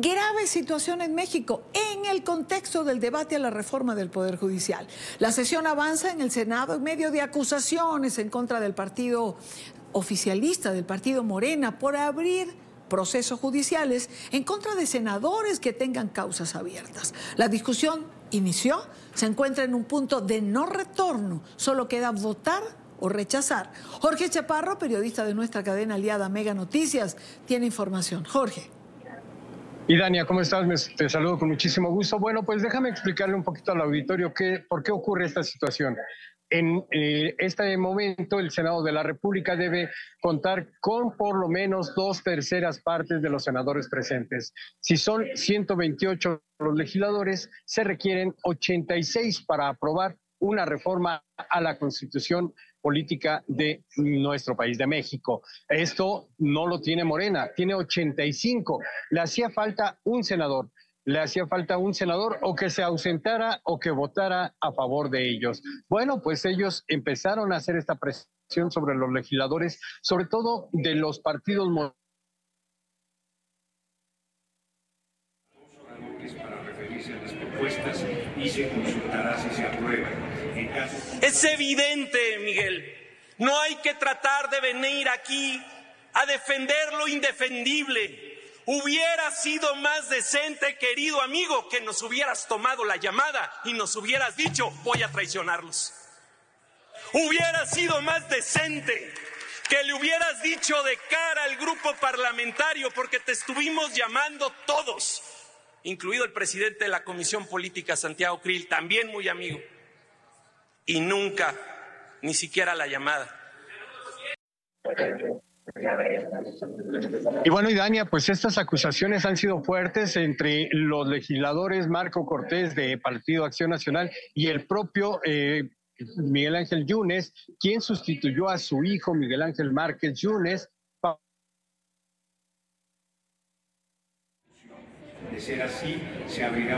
grave situación en México en el contexto del debate a la reforma del Poder Judicial. La sesión avanza en el Senado en medio de acusaciones en contra del partido oficialista, del partido Morena, por abrir procesos judiciales en contra de senadores que tengan causas abiertas. La discusión inició, se encuentra en un punto de no retorno, solo queda votar o rechazar. Jorge Chaparro, periodista de nuestra cadena aliada Mega Noticias, tiene información. Jorge. Y Dania, ¿cómo estás? te saludo con muchísimo gusto. Bueno, pues déjame explicarle un poquito al auditorio qué, por qué ocurre esta situación. En eh, este momento, el Senado de la República debe contar con por lo menos dos terceras partes de los senadores presentes. Si son 128 los legisladores, se requieren 86 para aprobar una reforma a la Constitución política de nuestro país, de México. Esto no lo tiene Morena, tiene 85. Le hacía falta un senador, le hacía falta un senador o que se ausentara o que votara a favor de ellos. Bueno, pues ellos empezaron a hacer esta presión sobre los legisladores, sobre todo de los partidos para referirse a las propuestas y se consultará si se aprueban. Es evidente, Miguel, no hay que tratar de venir aquí a defender lo indefendible. Hubiera sido más decente, querido amigo, que nos hubieras tomado la llamada y nos hubieras dicho, voy a traicionarlos. Hubiera sido más decente que le hubieras dicho de cara al grupo parlamentario, porque te estuvimos llamando todos, incluido el presidente de la Comisión Política, Santiago Krill, también muy amigo y nunca, ni siquiera la llamada. Y bueno, y Dania, pues estas acusaciones han sido fuertes entre los legisladores Marco Cortés de Partido Acción Nacional y el propio eh, Miguel Ángel Yunes, quien sustituyó a su hijo Miguel Ángel Márquez Yunes. Ser así, se abrirá